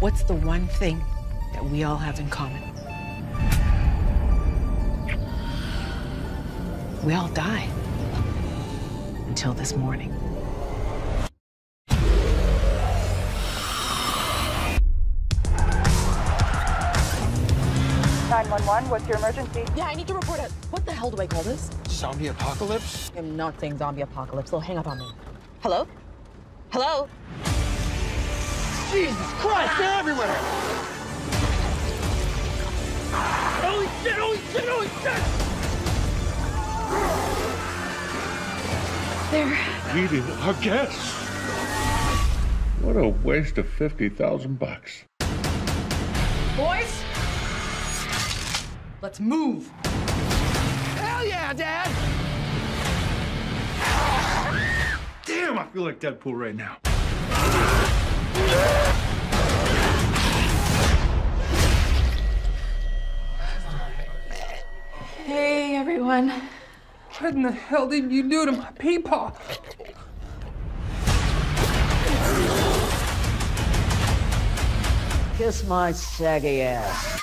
What's the one thing that we all have in common? We all die. Until this morning. Nine one one. What's your emergency? Yeah, I need to report it. What the hell do I call this? Zombie apocalypse? I'm not saying zombie apocalypse. They'll hang up on me. Hello? Hello? Jesus Christ, they're everywhere! Holy shit, holy shit, holy shit! There. Eating our guests. What a waste of 50,000 bucks. Boys? Let's move. Hell yeah, Dad! Damn, I feel like Deadpool right now. Hey, everyone. What in the hell did you do to my peepaw? Kiss my saggy ass.